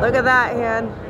Look at that hand.